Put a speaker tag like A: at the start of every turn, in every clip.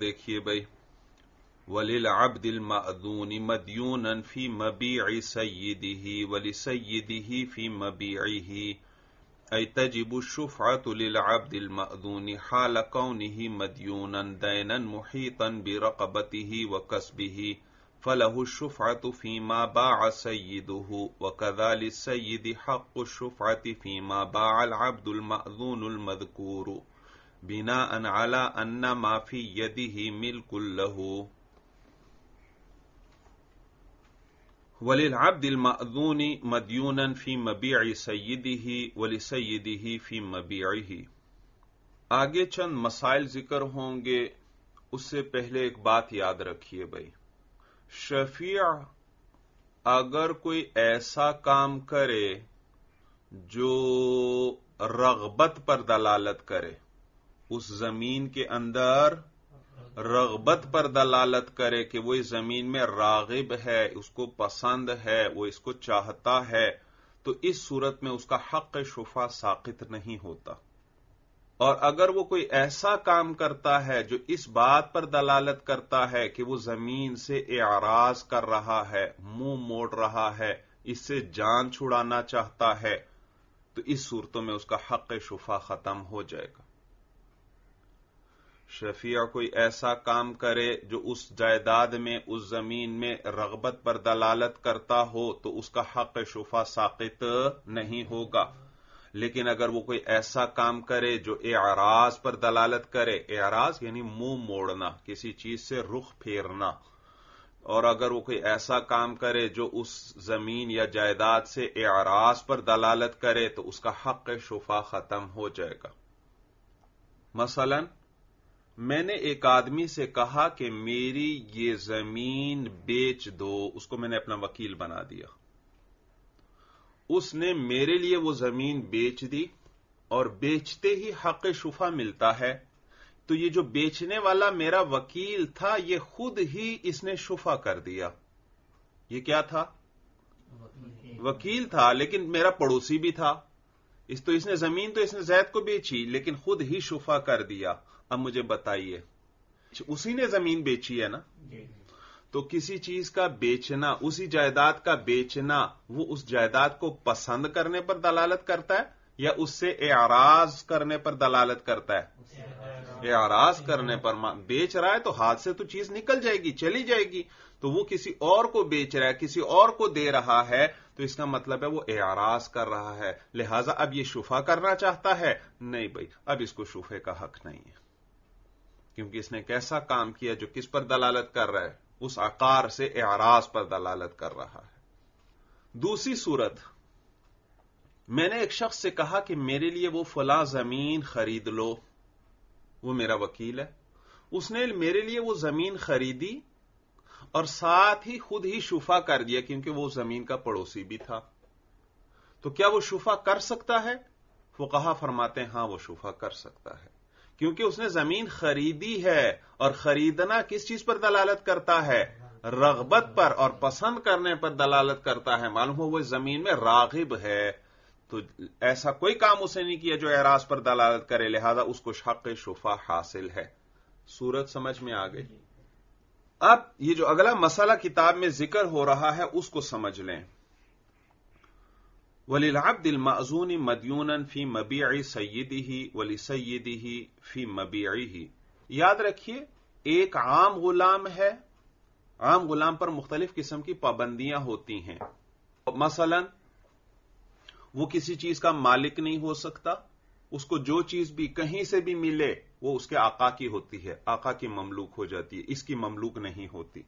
A: دیکھیے بھائی ولیل عبد المعدون مدیون فی مبیع سیدہ ولی سیدہ فی مبیعہ ای تجب الشفعة للعبد المأذون حال كونه مديونا دينا محيطا برقبته وكسبه فله الشفعة فيما باع سيده وكذا للسيد حق الشفعة فيما باع العبد المأذون المذكور بناء على أن ما في يده ملك له. وللعبد المأذون مديونا في مبيع سيده ولسيده في مبيعه. آگے چند مسائل ذکر ہوں گے، اس سے پہلے ایک بات یاد رکھیے بھائی. شفیع اگر کوئی ایسا کام کرے جو رغبت پر دلالت کرے اس زمین کے اندر رغبت پر دلالت کرے کہ وہ اس زمین میں راغب ہے، اس کو پسند ہے، وہ اس کو چاہتا ہے، تو اس صورت میں اس کا حق شفا ساقط نہیں ہوتا۔ اور اگر وہ کوئی ایسا کام کرتا ہے جو اس بات پر دلالت کرتا ہے کہ وہ زمین سے اعراض کر رہا ہے، منہ موڑ رہا ہے، اس سے جان چھڑانا چاہتا ہے، تو اس صورتوں میں اس کا حق شفا ختم ہو جائے گا۔ شفیع کوئی ایسا کام کرے جو اس جائیداد میں، اس زمین میں رغبت پر دلالت کرتا ہو تو اس کا حق شفا ساقط نہیں ہوگا۔ لیکن اگر وہ کوئی ایسا کام کرے جو اعراض پر دلالت کرے، اعراض یعنی منہ موڑنا، کسی چیز سے رخ پھیرنا۔ اور اگر وہ کوئی ایسا کام کرے جو اس زمین یا جائیداد سے اعراض پر دلالت کرے تو اس کا حق شفا ختم ہو جائے گا۔ مثلا میں نے ایک آدمی سے کہا کہ میری یہ زمین بیچ دو، اس کو میں نے اپنا وکیل بنا دیا۔ اس نے میرے لیے وہ زمین بیچ دی اور بیچتے ہی حق شفا ملتا ہے۔ تو یہ جو بیچنے والا میرا وکیل تھا، یہ خود ہی اس نے شفا کر دیا۔ یہ کیا تھا؟ وکیل تھا، لیکن میرا پڑوسی بھی تھا۔ اس تو اس نے زمین تو اس نے زید کو بیچی، لیکن خود ہی شفا کر دیا۔ اب مجھے بتائیے اسی نے زمین بیچی ہے نا؟ تو کسی چیز کا بیچنا اسی جائیداد کا بیچنا وہ اس جائیداد کو پسند کرنے پر دلالت کرتا ہے یا اس سے اعراض کرنے پر دلالت کرتا ہے؟ اعراض۔ کرنے پر بیچ رہا ہے تو ہاتھ سے تو چیز نکل جائے گی چلی جائے گی۔ تو وہ کسی اور کو بیچ رہا ہے کسی اور کو دے رہا ہے تو اس کا مطلب ہے وہ اعراض کر رہا ہے۔ لہذا اب یہ شفا کرنا چاہتا ہے۔ نہیں بھائی اب اس کو شفے کا حق نہیں ہے۔ کیونکہ اس نے کیسا کام کیا جو کس پر دلالت کر رہا ہے؟ اس آکار سے اعراض پر دلالت کر رہا ہے۔ دوسری صورت، میں نے ایک شخص سے کہا کہ میرے لیے وہ فلاں زمین خرید لو۔ وہ میرا وکیل ہے۔ اس نے میرے لیے وہ زمین خریدی اور ساتھ ہی خود ہی شفا کر دیا کیونکہ وہ زمین کا پڑوسی بھی تھا۔ تو کیا وہ شفا کر سکتا ہے؟ وہ کہا، فرماتے ہیں ہاں وہ شفا کر سکتا ہے۔ کیونکہ اس نے زمین خریدی ہے اور خریدنا کس چیز پر دلالت کرتا ہے؟ رغبت پر اور پسند کرنے پر دلالت کرتا ہے۔ معلوم ہو وہ زمین میں راغب ہے۔ تو ایسا کوئی کام اسے نہیں کیا جو اعراض پر دلالت کرے، لہذا اس کو حق شفا حاصل ہے۔ سورت سمجھ میں آ گئی۔ اب یہ جو اگلا مسئلہ کتاب میں ذکر ہو رہا ہے، اس کو سمجھ لیں۔ وللعبد المأذون مدیون فی مبیع سیدہ ولی سیدہ فی مبیعہ یاد رکھیے، ایک عام غلام ہے، عام غلام پر مختلف قسم کی پابندیاں ہوتی ہیں۔ مثلا، وہ کسی چیز کا مالک نہیں ہو سکتا، اس کو جو چیز بھی کہیں سے بھی ملے، وہ اس کے آقا کی ہوتی ہے، آقا کی مملوک ہو جاتی ہے، اس کی مملوک نہیں ہوتی۔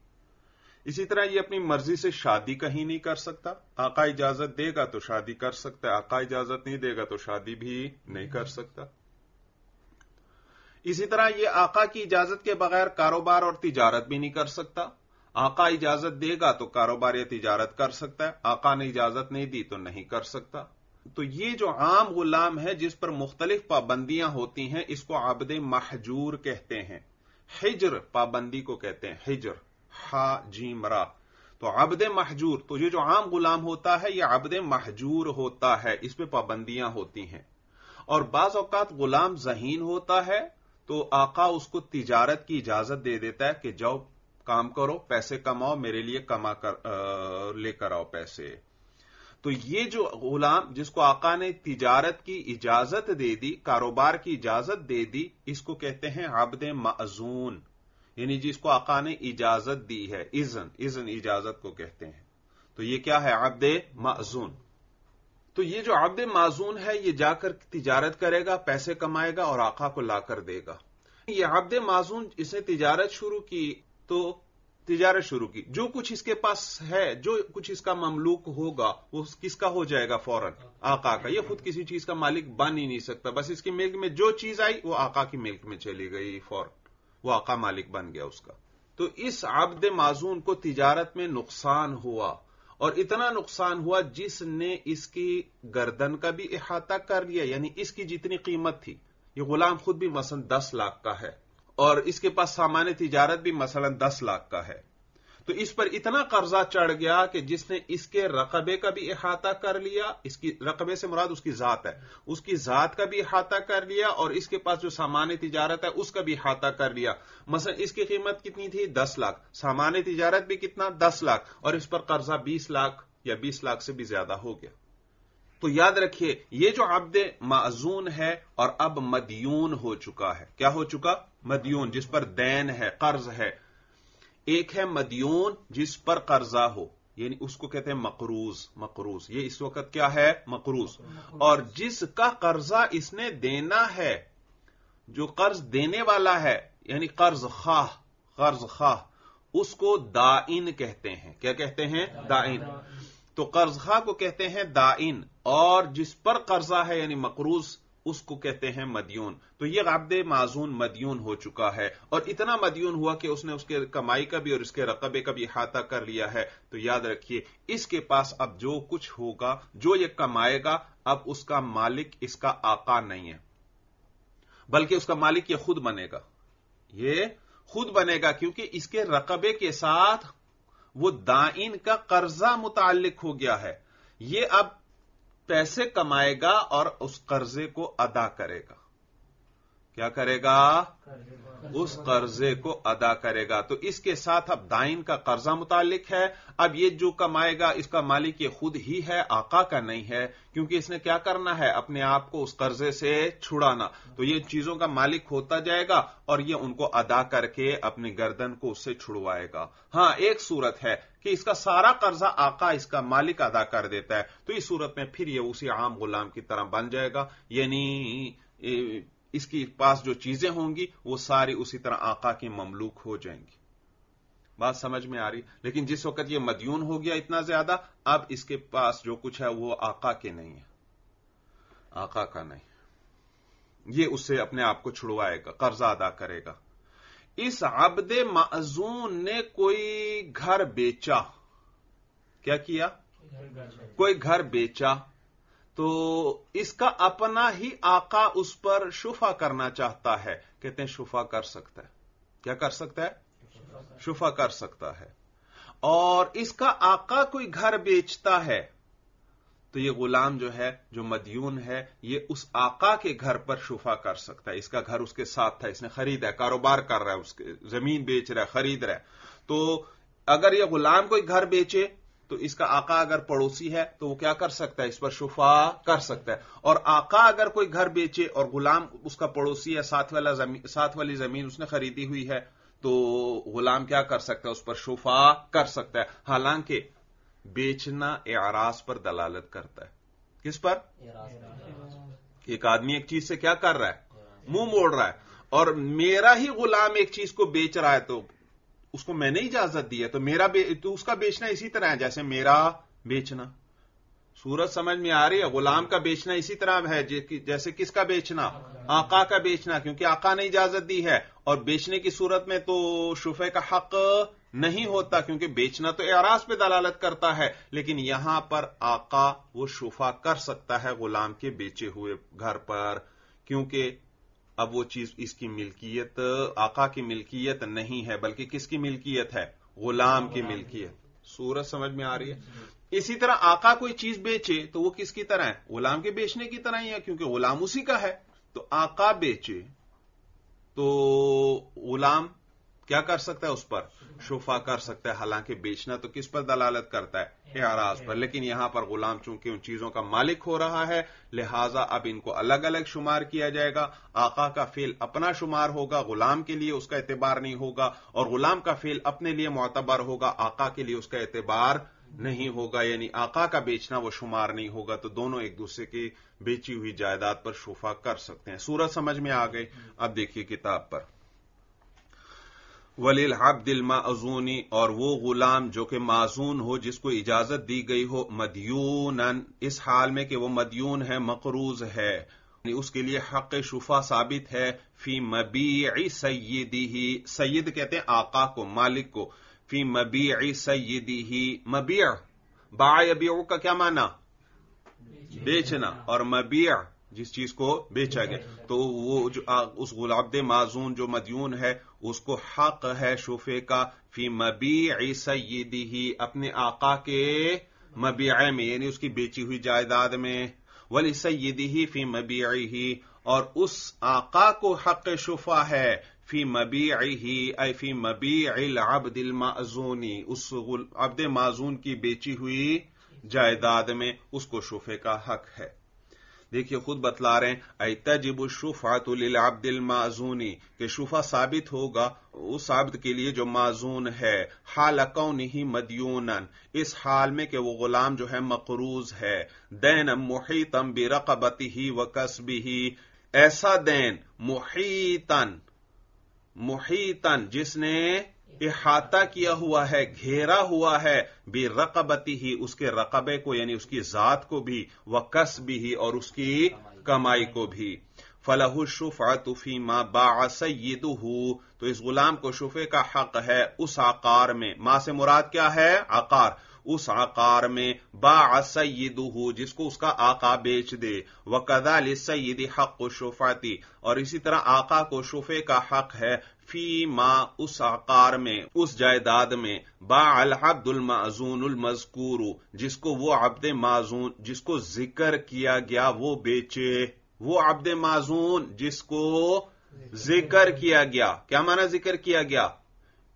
A: اسی طرح یہ اپنی مرضی سے شادی کہیں نہیں کر سکتا۔ آقا اجازت دے گا تو شادی کر سکتا ہے، آقا اجازت نہیں دے گا تو شادی بھی نہیں کر سکتا۔ اسی طرح یہ آقا کی اجازت کے بغیر کاروبار اور تجارت بھی نہیں کر سکتا۔ آقا اجازت دے گا تو کاروبار یا تجارت کر سکتا ہے، آقا نے اجازت نہیں دی تو نہیں کر سکتا۔ تو یہ جو عام غلام ہے جس پر مختلف پابندیاں ہوتی ہیں، اس کو عبد محجور کہتے ہیں۔ ہجر پابندی کو کہتے ہیں ہجر ہا جیم را تو عبد محجور، تو یہ جو عام غلام ہوتا ہے، یہ عبد محجور ہوتا ہے۔ اس پہ پابندیاں ہوتی ہیں۔ اور بعض اوقات غلام ذہین ہوتا ہے، تو آقا اس کو تجارت کی اجازت دے دیتا ہے کہ جاؤ، کام کرو، پیسے کماؤ، میرے لیے کما کر لے کر آؤ پیسے۔ تو یہ جو غلام جس کو آقا نے تجارت کی اجازت دے دی، کاروبار کی اجازت دے دی، اس کو کہتے ہیں عبد معزون یعنی جی جس کو آقا نے اجازت دی ہے ازن ازن اجازت کو کہتے ہیں۔ تو یہ کیا ہے؟ عبد معزون تو یہ جو عبد معزون ہے، یہ جا کر تجارت کرے گا، پیسے کمائے گا اور آقا کو لا کر دے گا۔ یہ عبد معزون اس نے تجارت شروع کی، تو تجارت شروع کی۔ جو کچھ اس کے پاس ہے، جو کچھ اس کا مملوک ہوگا، وہ کس کا ہو جائے گا فوراً؟ آقا کا۔ یہ خود کسی چیز کا مالک بن ہی نہیں سکتا۔ بس اس کی ملک میں جو چیز آئی، وہ آقا کی ملک میں چلی گئی فوراً۔ وہ آقا مالک بن گیا اس کا۔ تو اس عبد معذون کو تجارت میں نقصان ہوا اور اتنا نقصان ہوا جس نے اس کی گردن کا بھی احاطہ کر لیا یعنی اس کی جتنی قیمت تھی۔ یہ غلام خود بھی مثلا دس لاکھ کا ہے اور اس کے پاس سامان تجارت بھی مثلا دس لاکھ کا ہے۔ تو اس پر اتنا قرضہ چڑھ گیا کہ جس نے اس کے رقبے کا بھی احاطہ کر لیا، اس کی رقبے سے مراد اس کی ذات ہے۔ اس کی ذات کا بھی احاطہ کر لیا اور اس کے پاس جو سامان تجارت ہے، اس کا بھی احاطہ کر لیا۔ مثلا اس کی قیمت کتنی تھی؟ دس لاکھ۔ سامان تجارت بھی کتنا؟ دس لاکھ۔ اور اس پر قرضہ بیس لاکھ یا بیس لاکھ سے بھی زیادہ ہو گیا۔ تو یاد رکھیے، یہ جو عبد معزون ہے اور اب مدیون ہو چکا ہے۔ کیا ہو چکا؟ مدیون، جس پر دین ہے، قرض ہے۔ ایک ہے مدیون جس پر قرضہ ہو یعنی اس کو کہتے ہیں مقروض مقروض، یہ اس وقت کیا ہے؟ مقروض۔ اور جس کا قرضہ اس نے دینا ہے، جو قرض دینے والا ہے یعنی قرض خواہ قرض خواہ، اس کو دائن کہتے ہیں۔ کیا کہتے ہیں؟ دائن۔ تو قرض خواہ کو کہتے ہیں دائن، اور جس پر قرضہ ہے یعنی مقروض اس کو کہتے ہیں مدیون۔ تو یہ عبد معذون مدیون ہو چکا ہے۔ اور اتنا مدیون ہوا کہ اس نے اس کے کمائی کا بھی اور اس کے رقبے کا بھی احاطہ کر لیا ہے۔ تو یاد رکھیے، اس کے پاس اب جو کچھ ہوگا، جو یہ کمائے گا، اب اس کا مالک اس کا آقا نہیں ہے۔ بلکہ اس کا مالک یہ خود بنے گا۔ یہ خود بنے گا کیونکہ اس کے رقبے کے ساتھ وہ دائن کا قرضہ متعلق ہو گیا ہے۔ یہ اب پیسے کمائے گا اور اس قرضے کو ادا کرے گا۔ کیا کرے گا؟ اس قرضے کو ادا کرے گا۔ تو اس کے ساتھ اب دائن کا قرضہ متعلق ہے۔ اب یہ جو کمائے گا اس کا مالک یہ خود ہی ہے آقا کا نہیں ہے۔ کیونکہ اس نے کیا کرنا ہے؟ اپنے آپ کو اس قرضے سے چھڑانا۔ تو یہ چیزوں کا مالک ہوتا جائے گا اور یہ ان کو ادا کر کے اپنی گردن کو اس سے چھڑوائے گا۔ ہاں ایک صورت ہے کہ اس کا سارا قرضہ آقا اس کا مالک ادا کر دیتا ہے۔ تو اس صورت میں پھر یہ اسی عام غلام کی طرح بن جائے گا۔ یعنی اس کے پاس جو چیزیں ہوں گی وہ ساری اسی طرح آقا کی مملوک ہو جائیں گی۔ بات سمجھ میں آ رہی؟ لیکن جس وقت یہ مدیون ہو گیا اتنا زیادہ اب اس کے پاس جو کچھ ہے وہ آقا کے نہیں ہے۔ آقا کا نہیں۔ یہ اس سے اپنے آپ کو چھڑوائے گا قرضہ ادا کرے گا۔ اس عبد معزون نے کوئی گھر بیچا۔ کیا کیا؟ کوئی گھر بیچا۔ تو اس کا اپنا ہی آقا اس پر شفا کرنا چاہتا ہے۔ کہتے ہیں شفا کر سکتا ہے۔ کیا کر سکتا ہے؟ شفا کر سکتا ہے۔ اور اس کا آقا کوئی گھر بیچتا ہے۔ تو یہ غلام جو ہے، جو مدیون ہے، یہ اس آقا کے گھر پر شفا کر سکتا ہے۔ اس کا گھر اس کے ساتھ تھا، اس نے خریدا ہے، کاروبار کر رہا ہے، اس کے زمین بیچ رہا ہے، خرید رہا ہے۔ تو اگر یہ غلام کوئی گھر بیچے تو اس کا آقا اگر پڑوسی ہے تو وہ کیا کر سکتا ہے؟ اس پر شفا کر سکتا ہے۔ اور آقا اگر کوئی گھر بیچے اور غلام اس کا پڑوسی ہے، ساتھ والا زمین، ساتھ والی زمین اس نے خریدی ہوئی ہے، تو غلام کیا کر سکتا ہے؟ اس پر شفا کر سکتا ہے۔ حالانکہ بیچنا اعراض پر دلالت کرتا ہے۔ کس پر؟ ایک آدمی ایک چیز سے کیا کر رہا ہے؟ منہ موڑ رہا ہے۔ اور میرا ہی غلام ایک چیز کو بیچ رہا ہے تو اس کو میں نے اجازت دی ہے، تو میرا تو اس کا بیچنا اسی طرح ہے، جیسے میرا بیچنا۔ سورج سمجھ میں آ رہی ہے، غلام کا بیچنا اسی طرح ہے جیسے کس کا بیچنا؟ آقا کا بیچنا، کیونکہ آقا نے اجازت دی ہے۔ اور بیچنے کی صورت میں تو شفے کا حق نہیں ہوتا، کیونکہ بیچنا تو اعراض پہ دلالت کرتا ہے۔ لیکن یہاں پر آقا وہ شفا کر سکتا ہے غلام کے بیچے ہوئے گھر پر، کیونکہ اب وہ چیز اس کی ملکیت آقا کی ملکیت نہیں ہے بلکہ کس کی ملکیت ہے؟ غلام کی ملکیت. سورج سمجھ میں آ رہی ہے؟ اسی طرح آقا کوئی چیز بیچے تو وہ کس کی طرح ہے؟ غلام کے بیچنے کی طرح ہی ہے کیونکہ غلام اسی کا ہے. تو آقا بیچے تو غلام کیا کر سکتا ہے اس پر؟ شفا کر سکتا ہے، حالانکہ بیچنا تو کس پر دلالت کرتا ہے؟ اعراض پر۔ لیکن یہاں پر غلام چونکہ ان چیزوں کا مالک ہو رہا ہے، لہذا اب ان کو الگ الگ شمار کیا جائے گا۔ آقا کا فیل اپنا شمار ہوگا، غلام کے لیے اس کا اعتبار نہیں ہوگا، اور غلام کا فیل اپنے لیے معتبر ہوگا، آقا کے لیے اس کا اعتبار نہیں ہوگا۔ یعنی آقا کا بیچنا وہ شمار نہیں ہوگا، تو دونوں ایک دوسرے کی بیچی ہوئی جائیداد پر شفا کر سکتے ہیں۔ سورج سمجھ میں آ گئی۔ اب دیکھیے کتاب پر۔ ولیل عبد المعزونی اور وہ غلام جو کہ معزون ہو جس کو اجازت دی گئی ہو مدیون اس حال میں کہ وہ مدیون ہے، مقروض ہے۔ یعنی اس کے لیے حق شفا ثابت ہے، فی مبیع سیدی ہی سید کہتے ہیں آقا کو، مالک کو۔ فی مبیع سیدی ہی مبیع، با یبیع کا کیا معنی؟ بیچنا۔ اور مبیع، جس چیز کو بیچا گیا۔ تو وہ جو اس غلابد معذون جو مدیون ہے اس کو حق ہے شوفے کا، فی مبیع سیدی ہی اپنے آقا کے مبیع میں یعنی اس کی بیچی ہوئی جائیداد میں۔ ولی سیدی ہی فی مبیع ہی اور اس آقا کو حق شفا ہے، فی مبیع ہی اے فی مبیع العبد المعزونی اس عبد معزون کی بیچی ہوئی جائیداد میں، اس کو شفے کا حق ہے۔ دیکھیے خود بتلا رہے ہیں اے الشفعت للعبد المعزونی کہ شفا ثابت ہوگا، اس عبد کے لیے جو معزون ہے، حال کونه مدیونا، اس حال میں کہ وہ غلام جو ہے مقروض ہے، دین محیطا برقبته وکسبه ایسا دین محیطا محیطا، جس نے احاطہ کیا ہوا ہے، گھیرا ہوا ہے بھی رقبتی ہی، اس کے رقبے کو یعنی اس کی ذات کو بھی وہ کس بھی اور اس کی کمائی کو بھی۔ فلاح شفا تفی ما با سید تو اس غلام کو شفے کا حق ہے اس آکار میں۔ ماں سے مراد کیا ہے؟ آکار اس آکار میں با سید جس کو اس کا آقا بیچ دے۔ وہ کدا سید حق و شفاتی اور اسی طرح آقا کو شفے کا حق ہے فی ما اس آکار میں اس جائیداد میں۔ با الحبد المعزون المذکور جس کو وہ عبد معزون جس کو ذکر کیا گیا وہ بیچے۔ وہ عبد معزون جس کو ذکر کیا گیا۔ کیا معنی ذکر کیا گیا؟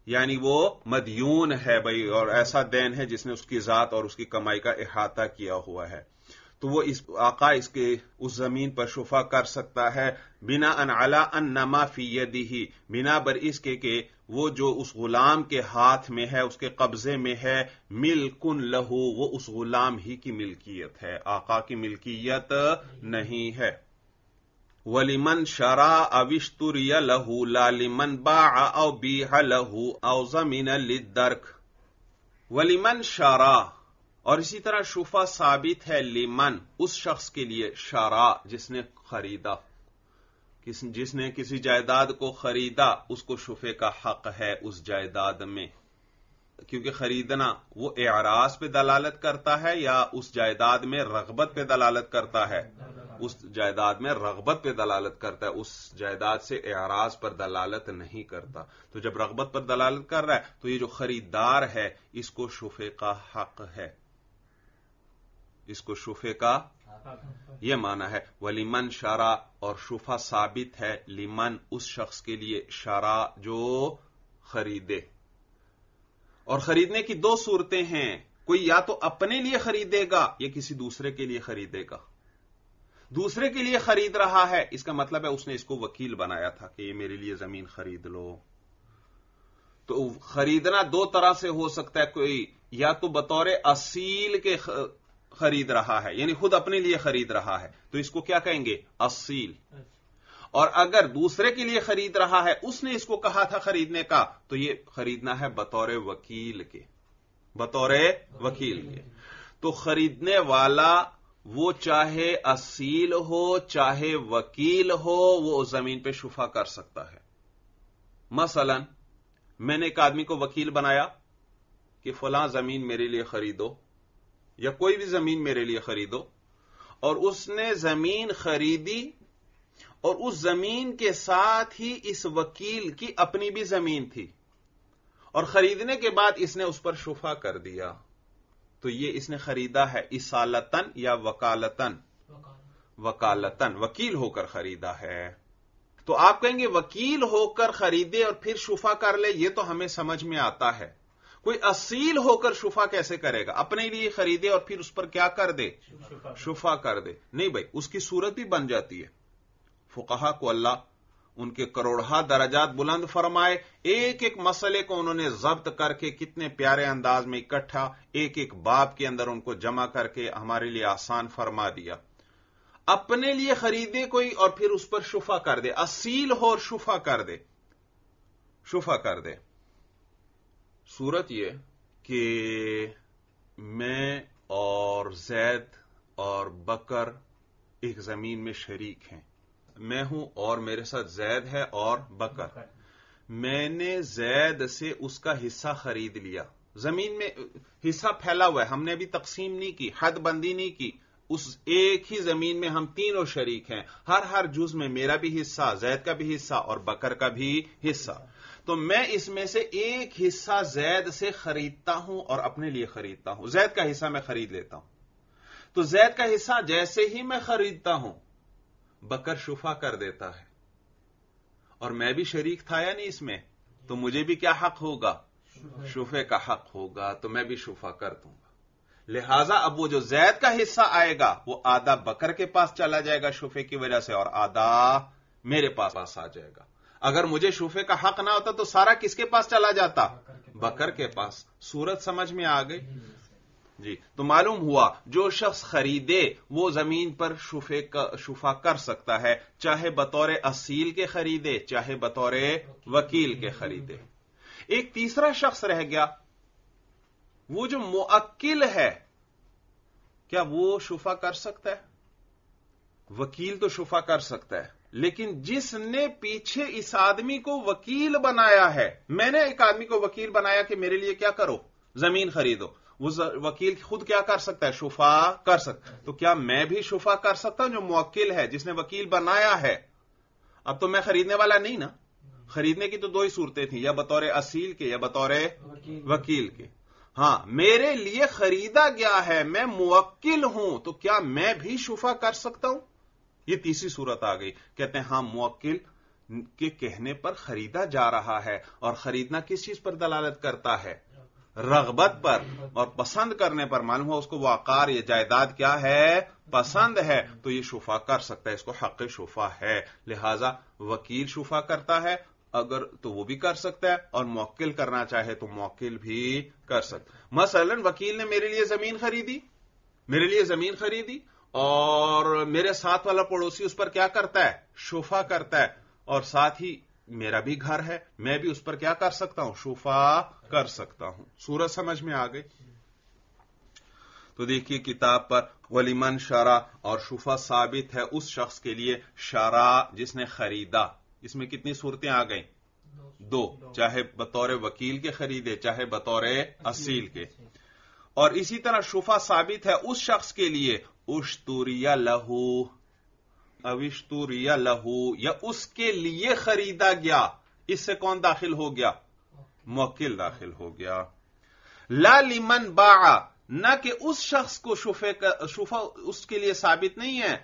A: یعنی وہ مدیون ہے بھائی، اور ایسا دین ہے جس نے اس کی ذات اور اس کی کمائی کا احاطہ کیا ہوا ہے۔ تو وہ اس آقا اس کے اس زمین پر شفا کر سکتا ہے۔ بنا ان اعلی ان نما فی ہی بنا بر اس کے کہ وہ جو اس غلام کے ہاتھ میں ہے، اس کے قبضے میں ہے مل کن لہو، وہ اس غلام ہی کی ملکیت ہے۔ آقا کی ملکیت نہیں ہے۔ ولیمن شرا اوشتر لہو لالمن با او بی لہو او زمین لدرک ولیمن شرا اور اسی طرح شفا ثابت ہے لیمن اس شخص کے لیے شارا جس نے خریدا۔ جس نے کسی جائیداد کو خریدا، اس کو شفے کا حق ہے اس جائیداد میں۔ کیونکہ خریدنا وہ اعراض پہ دلالت کرتا ہے یا اس جائیداد میں رغبت پہ دلالت کرتا ہے۔ اس جائیداد میں رغبت پہ دلالت کرتا ہے، اس جائیداد سے اعراض پر دلالت نہیں کرتا۔ تو جب رغبت پر دلالت کر رہا ہے، تو یہ جو خریدار ہے، اس کو شفے کا حق ہے۔ اس کو شفے کا یہ مانا ہے۔ وہ لیمن شارا اور شفا ثابت ہے لیمن اس شخص کے لیے شارا جو خریدے۔ اور خریدنے کی دو صورتیں ہیں۔ کوئی یا تو اپنے لیے خریدے گا، یا کسی دوسرے کے لیے خریدے گا۔ دوسرے کے لیے خرید رہا ہے۔ اس کا مطلب ہے اس نے اس کو وکیل بنایا تھا کہ یہ میرے لیے زمین خرید لو۔ تو خریدنا دو طرح سے ہو سکتا ہے۔ کوئی یا تو بطور اصیل کے خرید رہا ہے یعنی خود اپنے لیے خرید رہا ہے۔ تو اس کو کیا کہیں گے؟ اصیل۔ اور اگر دوسرے کے لیے خرید رہا ہے، اس نے اس کو کہا تھا خریدنے کا، تو یہ خریدنا ہے بطور وکیل کے۔ بطور وکیل کے۔ تو خریدنے والا وہ چاہے اصیل ہو، چاہے وکیل ہو، وہ اس زمین پہ شفا کر سکتا ہے۔ مثلا، میں نے ایک آدمی کو وکیل بنایا کہ فلاں زمین میرے لیے خریدو یا کوئی بھی زمین میرے لیے خریدو اور اس نے زمین خریدی اور اس زمین کے ساتھ ہی اس وکیل کی اپنی بھی زمین تھی اور خریدنے کے بعد اس نے اس پر شفا کر دیا۔ تو یہ اس نے خریدا ہے اسالتن یا وکالتن وکالتن وکیل ہو کر خریدا ہے۔ تو آپ کہیں گے وکیل ہو کر خریدے اور پھر شفا کر لے یہ تو ہمیں سمجھ میں آتا ہے۔ کوئی اصیل ہو کر شفا کیسے کرے گا؟ اپنے لیے خریدے اور پھر اس پر کیا کر دے؟ شفا کر دے۔ نہیں بھائی اس کی صورت بھی بن جاتی ہے۔ فقہا کو اللہ ان کے کروڑہ درجات بلند فرمائے۔ ایک ایک مسئلے کو انہوں نے ضبط کر کے کتنے پیارے انداز میں اکٹھا، ایک ایک باپ کے اندر ان کو جمع کر کے ہمارے لیے آسان فرما دیا۔ اپنے لیے خریدے کوئی اور پھر اس پر شفا کر دے۔ اصیل ہو اور شفا کر دے۔ شفا کر دے۔ صورت یہ کہ میں اور زید اور بکر ایک زمین میں شریک ہیں۔ میں ہوں اور میرے ساتھ زید ہے اور بکر۔ میں نے زید سے اس کا حصہ خرید لیا۔ زمین میں حصہ پھیلا ہوا ہے۔ ہم نے ابھی تقسیم نہیں کی، حد بندی نہیں کی۔ اس ایک ہی زمین میں ہم تینوں شریک ہیں۔ ہر ہر جز میں میرا بھی حصہ، زید کا بھی حصہ اور بکر کا بھی حصہ۔ تو میں اس میں سے ایک حصہ زید سے خریدتا ہوں اور اپنے لیے خریدتا ہوں۔ زید کا حصہ میں خرید لیتا ہوں۔ تو زید کا حصہ جیسے ہی میں خریدتا ہوں بکر شفا کر دیتا ہے۔ اور میں بھی شریک تھا یا نہیں اس میں، تو مجھے بھی کیا حق ہوگا؟ شفے کا حق ہوگا، تو میں بھی شفا کر دوں گا۔ لہذا اب وہ جو زید کا حصہ آئے گا، وہ آدھا بکر کے پاس چلا جائے گا شفے کی وجہ سے، اور آدھا میرے پاس پاس آ جائے گا۔ اگر مجھے شفے کا حق نہ ہوتا تو سارا کس کے پاس چلا جاتا؟ بکر کے پاس۔ سورت سمجھ میں آ گئی۔ جی تو معلوم ہوا جو شخص خریدے، وہ زمین پر شفا کر سکتا ہے، چاہے بطور اصیل کے خریدے، چاہے بطور وکیل کے خریدے۔ ایک تیسرا شخص رہ گیا، وہ جو معقل ہے، کیا وہ شفا کر سکتا ہے؟ وکیل تو شفا کر سکتا ہے، لیکن جس نے پیچھے اس آدمی کو وکیل بنایا ہے، میں نے ایک آدمی کو وکیل بنایا کہ میرے لیے کیا کرو؟ زمین خریدو۔ وہ وکیل خود کیا کر سکتا ہے؟ شفا کر سکتا تو کیا میں بھی شفا کر سکتا ہوں جو موکل ہے، جس نے وکیل بنایا ہے؟ اب تو میں خریدنے والا نہیں نا؟ خریدنے کی تو دو ہی صورتیں تھیں، یا بطور اصیل کے، یا بطور وکیل کے۔ ہاں میرے لیے خریدا گیا ہے، میں موکل ہوں، تو کیا میں بھی شفا کر سکتا ہوں؟ یہ تیسری صورت آ گئی۔ کہتے ہیں ہاں موکل کے کہنے پر خریدا جا رہا ہے، اور خریدنا کس چیز پر دلالت کرتا ہے؟ رغبت پر اور پسند کرنے پر معلوم ہو اس کو وہ آکار یہ جائیداد کیا ہے، پسند ہے، تو یہ شفا کر سکتا ہے، اس کو حق شفا ہے۔ لہذا وکیل شفا کرتا ہے، اگر تو وہ بھی کر سکتا ہے اور موکل کرنا چاہے تو موکل بھی کر سکتا مثلا وکیل نے میرے لیے زمین خریدی، میرے لیے زمین خریدی اور میرے ساتھ والا پڑوسی اس پر کیا کرتا ہے؟ شفا کرتا ہے اور ساتھ ہی میرا بھی گھر ہے، میں بھی اس پر کیا کر سکتا ہوں؟ شفا کر سکتا ہوں۔ سورج سمجھ میں آ گئی۔ تو دیکھیے، کتاب پر ولیمن شرا اور شفا ثابت ہے اس شخص کے لیے شرا جس نے خریدا۔ اس میں کتنی صورتیں آ گئیں؟ دو۔ چاہے بطور وکیل کے خریدے، چاہے بطور اصیل کے۔ اور اسی طرح شفا ثابت ہے اس شخص کے لیے اشتوریا لہو اوشتوریا لہو یا اس کے لیے خریدا گیا، اس سے کون داخل ہو گیا؟ موکل داخل ہو گیا۔ لا لمن با نہ کہ اس شخص کو شفے شفا اس کے لیے ثابت نہیں ہے۔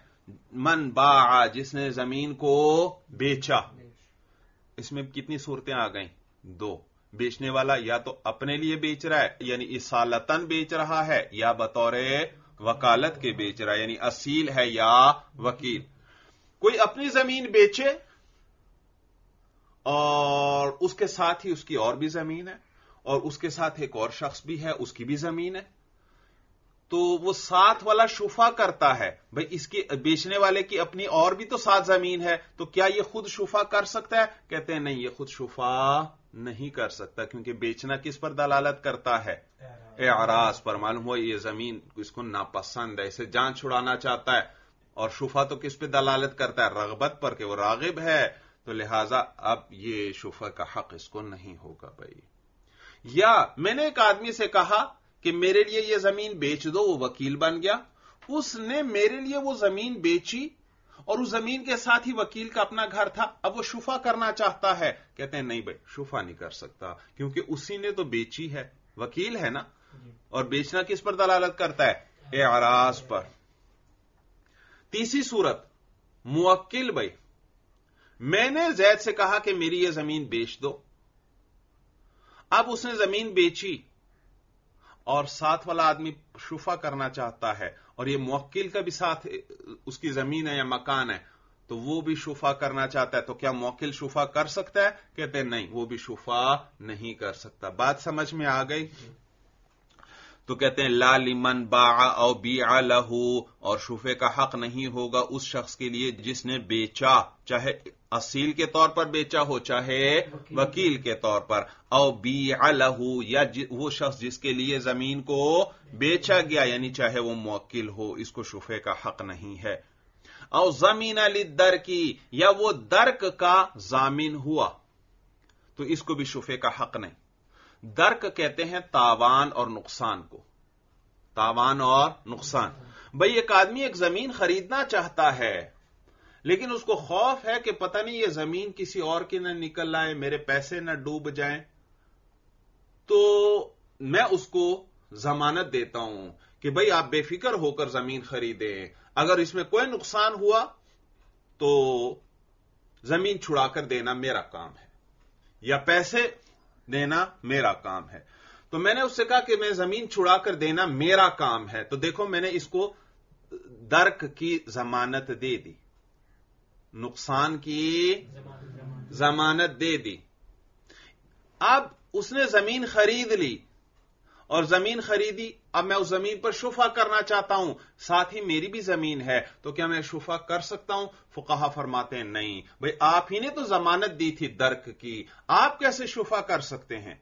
A: من با جس نے زمین کو بیچا۔ اس میں کتنی صورتیں آ گئیں؟ دو۔ بیچنے والا یا تو اپنے لیے بیچ رہا ہے یعنی اسالتن بیچ رہا ہے، یا بطور وکالت کے بیچ رہا ہے یعنی اصیل ہے یا وکیل۔ کوئی اپنی زمین بیچے اور اس کے ساتھ ہی اس کی اور بھی زمین ہے اور اس کے ساتھ ایک اور شخص بھی ہے اس کی بھی زمین ہے۔ تو وہ ساتھ والا شفا کرتا ہے بھائی اس کی بیچنے والے کی اپنی اور بھی تو ساتھ زمین ہے تو کیا یہ خود شفا کر سکتا ہے؟ کہتے ہیں نہیں یہ خود شفا نہیں کر سکتا کیونکہ بیچنا کس پر دلالت کرتا ہے؟ اعراض۔ پر معلوم ہو یہ زمین اس کو ناپسند ہے اسے جان چھڑانا چاہتا ہے۔ اور شفا تو کس پہ دلالت کرتا ہے؟ رغبت پر کہ وہ راغب ہے۔ تو لہذا اب یہ شفا کا حق اس کو نہیں ہوگا بھائی۔ یا میں نے ایک آدمی سے کہا کہ میرے لیے یہ زمین بیچ دو وہ وکیل بن گیا۔ اس نے میرے لیے وہ زمین بیچی اور اس زمین کے ساتھ ہی وکیل کا اپنا گھر تھا۔ اب وہ شفا کرنا چاہتا ہے۔ کہتے ہیں نہیں بھائی شفا نہیں کر سکتا کیونکہ اسی نے تو بیچی ہے۔ وکیل ہے نا؟ اور بیچنا کس پر دلالت کرتا ہے؟ اعراض پر۔ تیسری صورت، موکل بھائی۔ میں نے زید سے کہا کہ میری یہ زمین بیچ دو۔ اب اس نے زمین بیچی اور ساتھ والا آدمی شفا کرنا چاہتا ہے اور یہ موکل کا بھی ساتھ، اس کی زمین ہے یا مکان ہے، تو وہ بھی شفا کرنا چاہتا ہے۔ تو کیا موکل شفا کر سکتا ہے؟ کہتے ہیں نہیں، وہ بھی شفا نہیں کر سکتا۔ بات سمجھ میں آ گئی؟ تو کہتے ہیں لا لمن با او بی لہو اور شفے کا حق نہیں ہوگا اس شخص کے لیے جس نے بیچا چاہے اصیل کے طور پر بیچا ہو چاہے وکیل کے طور پر. او بی لہو یا وہ شخص جس کے لیے زمین کو بیچا گیا یعنی چاہے وہ موکل ہو اس کو شفے کا حق نہیں ہے. او زمین علی در کی یا وہ درک کا ضامین ہوا تو اس کو بھی شفے کا حق نہیں. درک کہتے ہیں تاوان اور نقصان کو۔ تاوان اور نقصان۔ بھائی ایک آدمی ایک زمین خریدنا چاہتا ہے، لیکن اس کو خوف ہے کہ پتہ نہیں یہ زمین کسی اور کی نہ نکل آئے، میرے پیسے نہ ڈوب جائیں۔ تو میں اس کو ضمانت دیتا ہوں کہ بھائی آپ بے فکر ہو کر زمین خریدیں۔ اگر اس میں کوئی نقصان ہوا تو زمین چھڑا کر دینا میرا کام ہے۔ یا پیسے دینا میرا کام ہے۔ تو میں نے اس سے کہا کہ میں زمین چھڑا کر دینا میرا کام ہے۔ تو دیکھو میں نے اس کو درک کی ضمانت دے دی۔ نقصان کی ضمانت دے دی۔ اب اس نے زمین خرید لی۔ اور زمین خریدی، اب میں اس زمین پر شفا کرنا چاہتا ہوں۔ ساتھ ہی میری بھی زمین ہے، تو کیا میں شفا کر سکتا ہوں؟ فقہ فرماتے ہیں، نہیں۔ بھائی آپ ہی نے تو ضمانت دی تھی درک کی۔ آپ کیسے شفا کر سکتے ہیں؟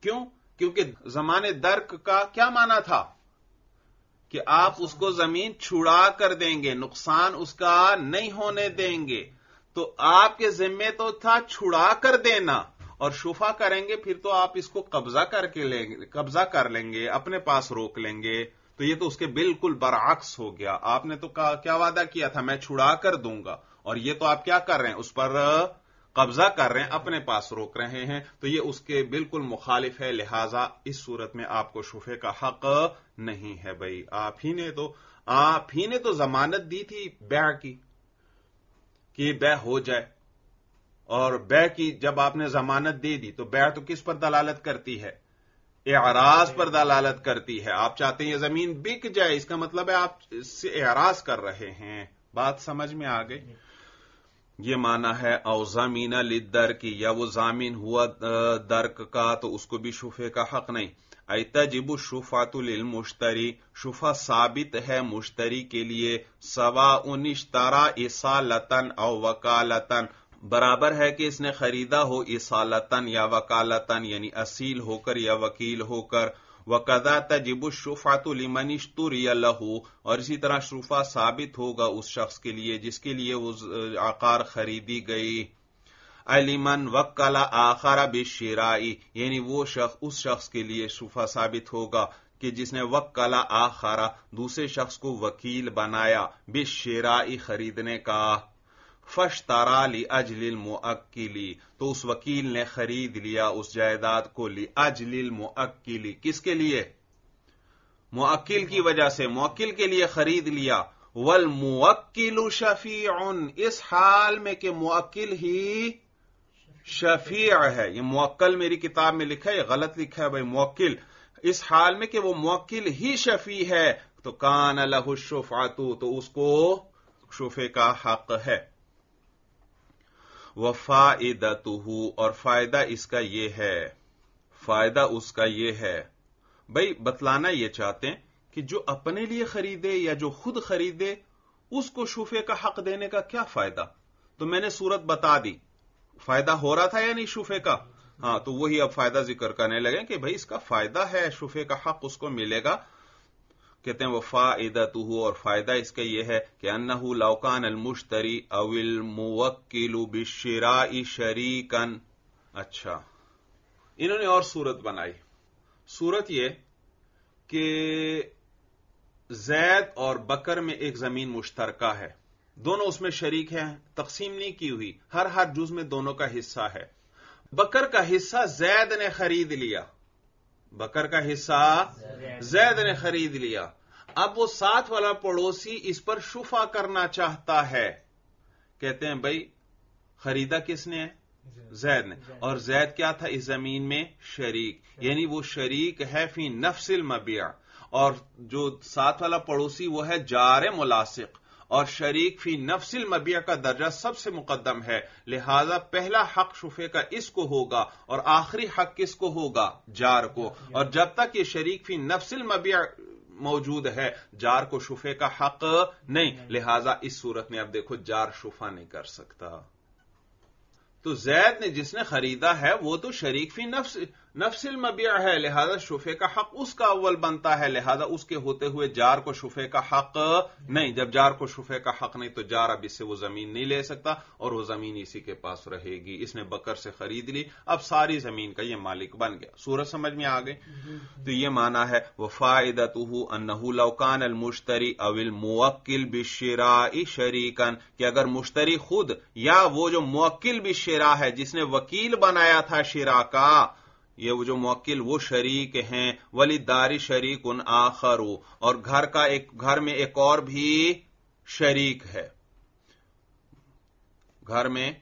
A: کیوں؟ کیونکہ زمان درک کا کیا مانا تھا؟ کہ آپ اس کو زمین چھڑا کر دیں گے، نقصان اس کا نہیں ہونے دیں گے۔ تو آپ کے ذمے تو تھا چھڑا کر دینا۔ اور شفا کریں گے، پھر تو آپ اس کو قبضہ کر کے لیں گے، قبضہ کر لیں گے، اپنے پاس روک لیں گے۔ تو یہ تو اس کے بالکل برعکس ہو گیا۔ آپ نے تو کیا وعدہ کیا تھا؟ میں چھڑا کر دوں گا۔ اور یہ تو آپ کیا کر رہے ہیں؟ اس پر قبضہ کر رہے ہیں، اپنے پاس روک رہے ہیں۔ تو یہ اس کے بالکل مخالف ہے، لہذا اس صورت میں آپ کو شفے کا حق نہیں ہے بھائی۔ آپ ہی نے تو، آپ ہی نے تو ضمانت دی تھی بیع کی، کہ بیع ہو جائے۔ اور بے کی جب آپ نے ضمانت دے دی تو بے تو کس پر دلالت کرتی ہے؟ اعراض پر دلالت کرتی ہے۔ آپ چاہتے ہیں یہ زمین بک جائے، اس کا مطلب ہے آپ اس سے اعراض کر رہے ہیں۔ بات سمجھ میں آ گئی؟ یہ مانا ہے، او زمین لدر کی یا وہ زامین ہوا درک کا، تو اس کو بھی شفے کا حق نہیں۔ ایتا جب شفات للمشتری، شفا ثابت ہے مشتری کے لیے سوا انشترا اسالتن او وکالتن برابر ہے کہ اس نے خریدا ہو اصالتن یا وکالتن یعنی اصیل ہو کر یا وکیل ہو کر۔ وقدا تجب الشفعت لمن اشتری لہو اور اسی طرح شفا ثابت ہوگا اس شخص کے لیے، جس کے لیے وہ آکار خریدی گئی۔ علیمن وکلا آخر بشرائی یعنی وہ شخص، اس شخص کے لیے شفا ثابت ہوگا کہ جس نے وکلا آخرا دوسرے شخص کو وکیل بنایا بشرائی خریدنے کا۔ فش تارا لی اجل موکلی تو اس وکیل نے خرید لیا اس جائیداد کو لی اجل موکلی کس کے لیے؟ موکل کی وجہ سے۔ موکل کے لیے خرید لیا۔ والموکل شفیع اس حال میں کہ موکل ہی شفیع ہے۔ یہ موکل میری کتاب میں لکھا ہے غلط لکھا ہے بھائی موکل اس حال میں کہ وہ موکل ہی شفیع ہے۔ تو کان الح شفاتو تو اس کو شفے کا حق ہے۔ وفائدت اور فائدہ اس کا یہ ہے، فائدہ اس کا یہ ہے۔ بھائی بتلانا یہ چاہتے ہیں کہ جو اپنے لیے خریدے یا جو خود خریدے، اس کو شوفے کا حق دینے کا کیا فائدہ؟ تو میں نے صورت بتا دی۔ فائدہ ہو رہا تھا یا نہیں شوفے کا؟ ہاں تو وہی اب فائدہ ذکر کرنے لگے کہ بھائی اس کا فائدہ ہے، شوفے کا حق اس کو ملے گا۔ کہتے ہیں وہ فائدت اور فائدہ اس کا یہ ہے کہ انہ لوکان المشتری اول موکل بشرا شریکن اچھا۔ انہوں نے اور صورت بنائی۔ صورت یہ کہ زید اور بکر میں ایک زمین مشترکہ ہے۔ دونوں اس میں شریک ہیں، تقسیم نہیں کی ہوئی۔ ہر ہر جز میں دونوں کا حصہ ہے۔ بکر کا حصہ زید نے خرید لیا۔ بکر کا حصہ زید نے خرید لیا۔ اب وہ ساتھ والا پڑوسی اس پر شفا کرنا چاہتا ہے۔ کہتے ہیں، بھائی، خریدا کس نے؟ زید نے۔ اور زید کیا تھا؟ اس زمین میں شریک۔ یعنی وہ شریک ہے فی نفس المبیع۔ اور جو ساتھ والا پڑوسی وہ ہے جار ملاسق اور شریک فی نفس المبیع کا درجہ سب سے مقدم ہے، لہذا پہلا حق شفے کا اس کو ہوگا اور آخری حق کس کو ہوگا؟ جار کو۔ اور جب تک یہ شریک فی نفس المبیع موجود ہے، جار کو شفے کا حق نہیں۔ لہذا اس صورت میں اب دیکھو، جار شفا نہیں کر سکتا۔ تو زید نے جس نے خریدا ہے، وہ تو شریک فی نفس نفس المبیع ہے، لہذا شفے کا حق اس کا اول بنتا ہے، لہذا اس کے ہوتے ہوئے جار کو شفے کا حق نہیں۔ جب جار کو شفے کا حق نہیں تو جار اب اس سے وہ زمین نہیں لے سکتا اور وہ زمین اسی کے پاس رہے گی۔ اس نے بکر سے خرید لی، اب ساری زمین کا یہ مالک بن گیا۔ سورج سمجھ میں آ گئی تو یہ مانا ہے وہ فائدہ انہ لوکان المشتری اول موکل بشرا شریکن کہ اگر مشتری خود یا وہ جو موکل بشرا ہے، جس نے وکیل بنایا تھا شرا کا یہ وہ جو موکل وہ شریک ہیں ولی داری شریک ان آخر اور گھر کا ایک گھر میں ایک اور بھی شریک ہے۔ گھر میں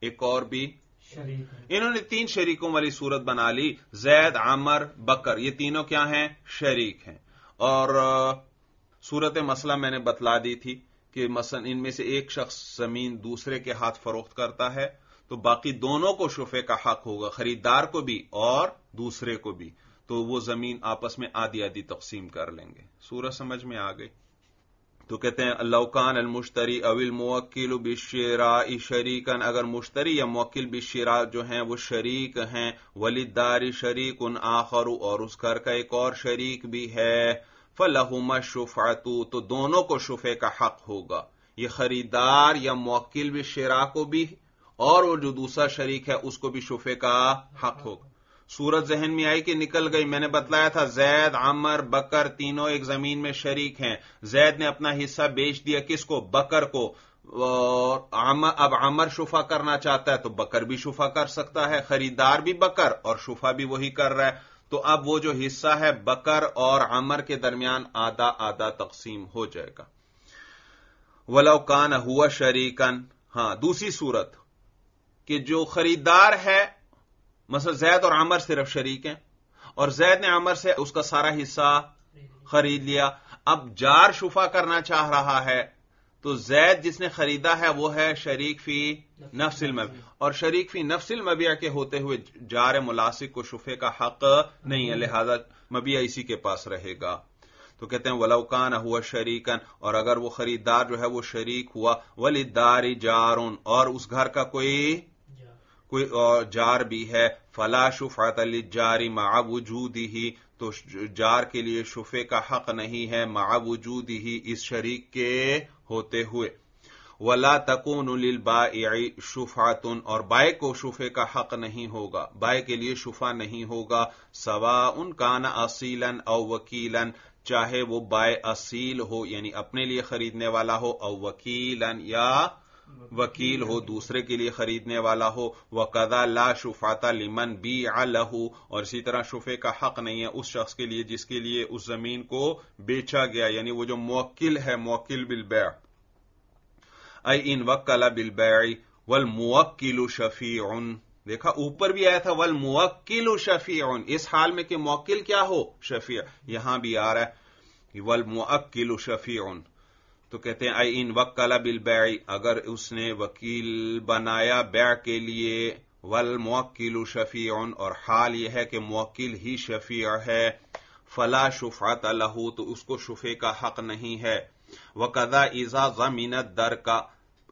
A: ایک اور بھی انہوں نے تین شریکوں والی صورت بنا لی زید عامر بکر یہ تینوں کیا ہیں؟ شریک ہیں۔ اور صورت مسئلہ میں نے بتلا دی تھی کہ مثلا ان میں سے ایک شخص زمین دوسرے کے ہاتھ فروخت کرتا ہے تو باقی دونوں کو شفے کا حق ہوگا، خریدار کو بھی اور دوسرے کو بھی۔ تو وہ زمین آپس میں آدھی آدھی تقسیم کر لیں گے۔ سورج سمجھ میں آ گئی تو کہتے ہیں اللہ المشتری اول موکل بشیرا شریکن اگر مشتری یا موکل بشیرا جو ہیں وہ شریک ہیں ولیداری شریک ان آخر اور اس گھر کا ایک اور شریک بھی ہے۔ فلحما شفاتو تو دونوں کو شفے کا حق ہوگا۔ یہ خریدار یا موکل بشیرا کو بھی اور وہ جو دوسرا شریک ہے، اس کو بھی شفے کا حق ہوگا۔ سورت ذہن میں آئی کہ نکل گئی۔ میں نے بتلایا تھا، زید، عمر، بکر تینوں ایک زمین میں شریک ہیں۔ زید نے اپنا حصہ بیچ دیا۔ کس کو؟ بکر کو۔ اب عمر شفا کرنا چاہتا ہے تو بکر بھی شفا کر سکتا ہے۔ خریدار بھی بکر اور شفا بھی وہی کر رہا ہے۔ تو اب وہ جو حصہ ہے، بکر اور عمر کے درمیان آدھا آدھا تقسیم ہو جائے گا۔ ولوکان ہوا شریکن ہاں دوسری صورت۔ کہ جو خریدار ہے، مثلا زید اور عمر صرف شریک ہیں، اور زید نے عمر سے اس کا سارا حصہ خرید لیا۔ اب جار شفا کرنا چاہ رہا ہے، تو زید جس نے خریدا ہے، وہ ہے شریک فی نفس المبیع اور شریک فی نفس المبیع کے ہوتے ہوئے جار ملاسک کو شفے کا حق نہیں ہے، لہذا مبیع اسی کے پاس رہے گا۔ تو کہتے ہیں ولوکان ہوا شریکن اور اگر وہ خریدار جو ہے، وہ شریک ہوا۔ ولی داری جارون اور اس گھر کا کوئی کوئی جار بھی ہے، فلا شفعت جاری مع وجود ہی تو جار کے لیے شفے کا حق نہیں ہے مع وجود ہی اس شریک کے ہوتے ہوئے۔ ولا تکون للبائع شفعتن اور بائے کو شفے کا حق نہیں ہوگا۔ بائے کے لیے شفا نہیں ہوگا۔ سوا ان کان اصیلن او وکیلن چاہے وہ بائے اصیل ہو یعنی اپنے لیے خریدنے والا ہو، او وکیلن یا وکیل ہو، دوسرے کے لیے خریدنے والا ہو وہ قدا لا شفاتا لمن بی لہو اور اسی طرح شفے کا حق نہیں ہے اس شخص کے لیے جس کے لیے اس زمین کو بیچا گیا یعنی وہ جو موکل ہے، موکل بل اے ان وکلا بل ول موکل شفیع دیکھا، اوپر بھی آیا تھا ول موکل شفیع اس حال میں کہ موکل کیا ہو؟ شفیع۔ یہاں بھی آ رہا ہے ول موکل شفیع تو کہتے ہیں، اے ان وکلا بل اگر اس نے وکیل بنایا بیع کے لیے ول موکل شفیع، اور حال یہ ہے کہ موکل ہی شفیع ہے، فلا شفات لہو تو اس کو شفے کا حق نہیں ہے۔ وہ ایزا ضمینت در کا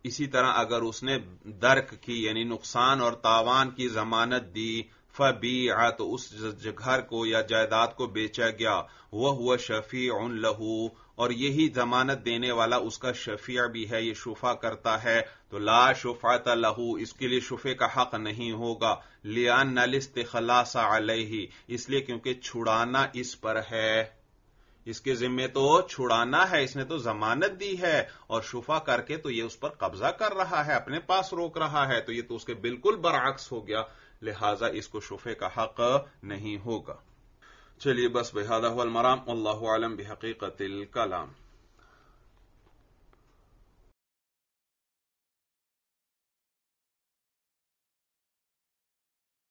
A: اسی طرح اگر اس نے درک کی یعنی نقصان اور تاوان کی ضمانت دی فبی تو اس گھر کو یا جائیداد کو بیچا گیا۔ وہ ہوا شفیع لہو اور یہی ضمانت دینے والا اس کا شفیع بھی ہے، یہ شفا کرتا ہے۔ تو لا شفا لہو، اس کے لیے شفے کا حق نہیں ہوگا۔ لیا نلست خلاص علیہ اس لیے کیونکہ چھڑانا اس پر ہے۔ اس کے ذمے تو چھڑانا ہے، اس نے تو ضمانت دی ہے۔ اور شفا کر کے تو یہ اس پر قبضہ کر رہا ہے، اپنے پاس روک رہا ہے۔ تو یہ تو اس کے بالکل برعکس ہو گیا۔ لہذا اس کو شفے کا حق نہیں ہوگا۔ چلیے بس هذا هو المرام والله أعلم بحقيقة الكلام.